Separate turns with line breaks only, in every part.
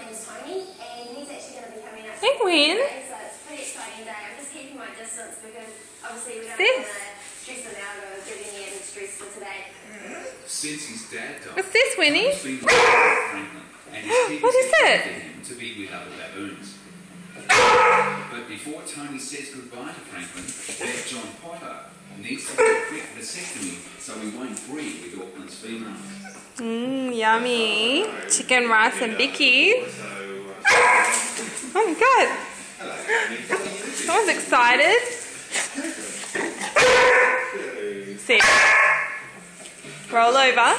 name is Tony, and he's actually going to be coming up. Hey, Gwen. today, So it's a pretty exciting day. I'm just keeping my distance because obviously we don't Sis. want to stress him out or give any added stress for today.
Since his dad died, What's
this, Winnie? he's
been working with Franklin, and his kids What is it? to be with other baboons. But before Tony says goodbye to Franklin, Vet John Potter needs to do a quick vasectomy so he won't breed with Auckland's females.
Mmm, yummy. Chicken, rice, and bicky. Oh my god.
Someone's
excited.
Sit. Roll over.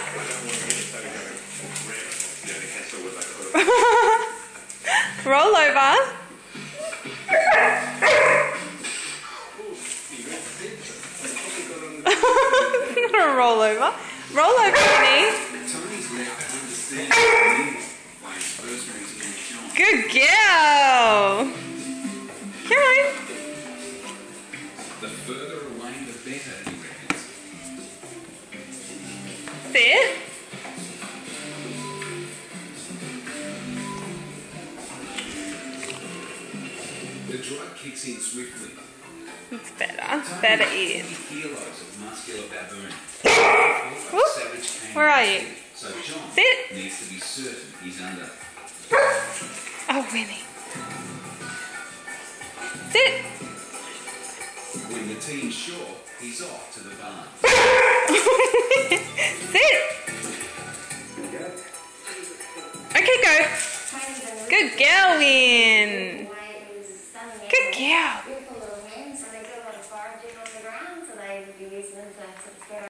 Roll over. Not a roll over. Roll over, with John. Good girl. Come on.
The further away, the better.
Sit.
The drug kicks in swiftly.
It's better. Better ears.
Where are you? So John Sit. needs to be certain he's under.
Oh, Winnie. Sit.
When the team's sure, he's off to the barn.
Sit. Okay, go.
Good girl, Win. charging on the ground, so they would be using them to, to get